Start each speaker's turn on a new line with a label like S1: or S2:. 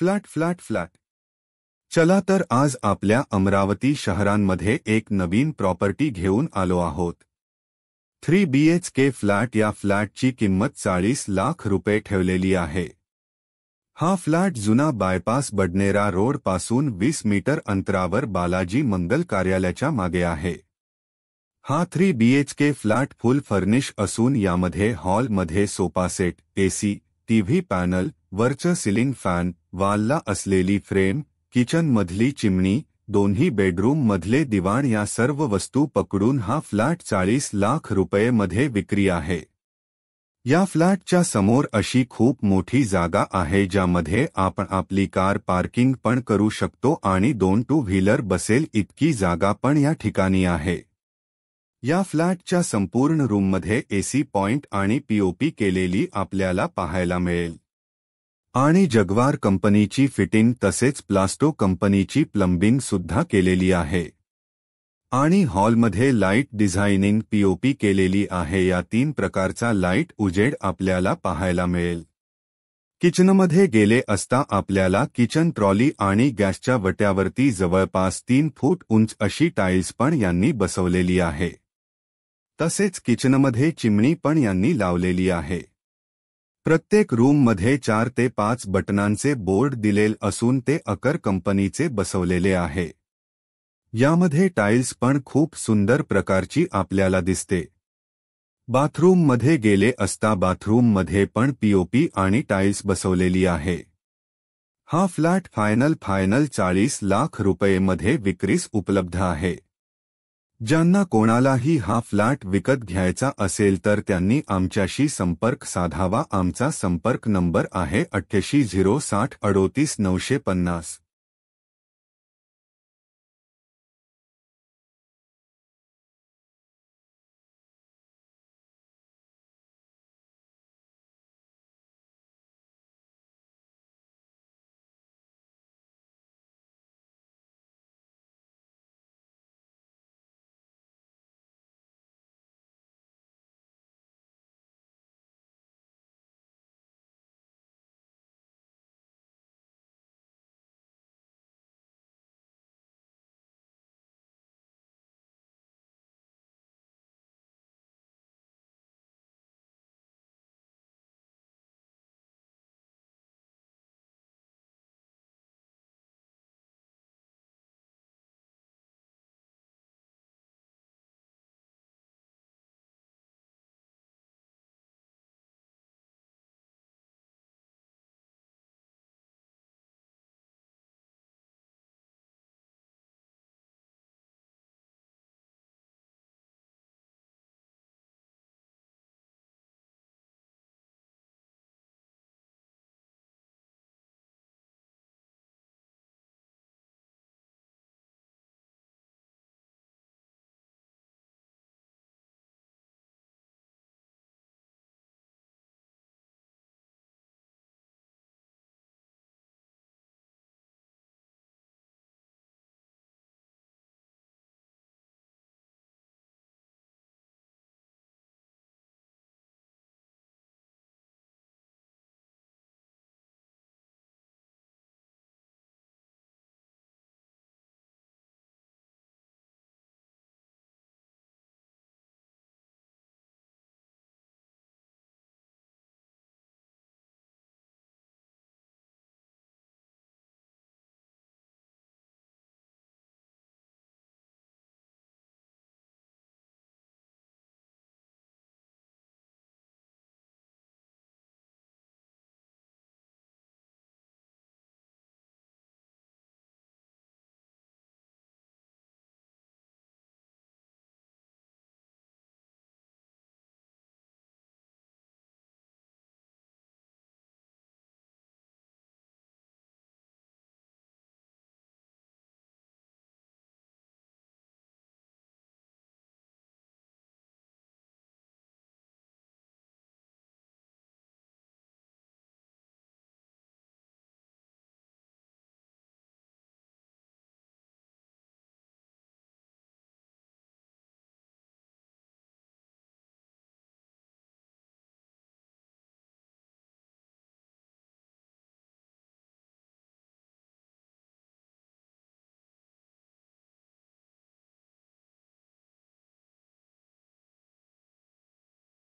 S1: Flat flat flat. चला तर आज आपल्या अमरावती शहरांमध्ये एक नवीन प्रॉपर्टी घेऊन आलो आहोत. Three B H K flat या फ्लॅटची किंमत चाळीस लाख रुपये ठेवलेली आहे. हा फ्लॅट जुना बायपास बडनेरा रोड पासून वीस मीटर अंतरावर बालाजी मंगल कार्यालयाच्या मागे आहे. हा three B H K flat full furnish असून यामध्ये हॉलमध्ये sofa set AC TV panel वरचं सिलिंग फॅन, वालला असलेली फ्रेम किचनमधली चिमणी, दोन्ही बेडरूम मधले दिवाण या सर्व वस्तू पकडून हा फ्लॅट चाळीस लाख रुपये मध्ये विक्री आहे. या फ्लॅटच्या समोर अशी खूप मोठी जागा आहे ज्यामध्ये आपण आपली कार पार्किंग पण करू शकतो आणि दोन टू व्हीलर बसेल इतकी जागा पण या ठिकाणी आहे. या फ्लॅटच्या संपूर्ण रूममध्ये एसी पॉइंट आणि पीओपी केलेली आपल्याला पाहायला मिळेल. आणि जगवार कंपनीची फिटिंग तसेच प्लास्टो कंपनीची प्लंबिंग सुद्धा केलेली आहे. आणि हॉलमध्ये लाईट डिझायनिंग पीओपी केलेली आहे. या तीन प्रकारचा लाईट उजेड आपल्याला पाहायला मिळेल. किचनमध्ये गेले असता आपल्याला किचन ट्रॉली आणि गॅसच्या वट्यावरती जवळपास तीन फूट उंच अशी टाईल्स पण यांनी बसवलेली आहे. तसेच किचनमध्ये चिमणी पण यांनी लावलेली आहे. प्रत्येक रूममध्ये चार ते पाच बटनांचे बोर्ड दिलेल असून ते अकर कंपनीचे बसवलेले आहे. यामध्ये टाईल्स पण खूप सुंदर प्रकारची आपल्याला दिसते. बाथरूममध्ये गेले असता बाथरूममध्ये पण पीओपी आणि टाईल्स बसवलेली आहे. हा फ्लॅट फायनल फायनल चाळीस लाख रुपयेमध्ये विक्रीस उपलब्ध आहे. ज्यांना कोणालाही हा फ्लॅट विकत घ्यायचा असेल तर त्यांनी आमच्याशी संपर्क साधावा. आमचा संपर्क नंबर आहे अठ्ठ्याऐंशी झिरो साठ अडोतीस नऊशे पन्नास.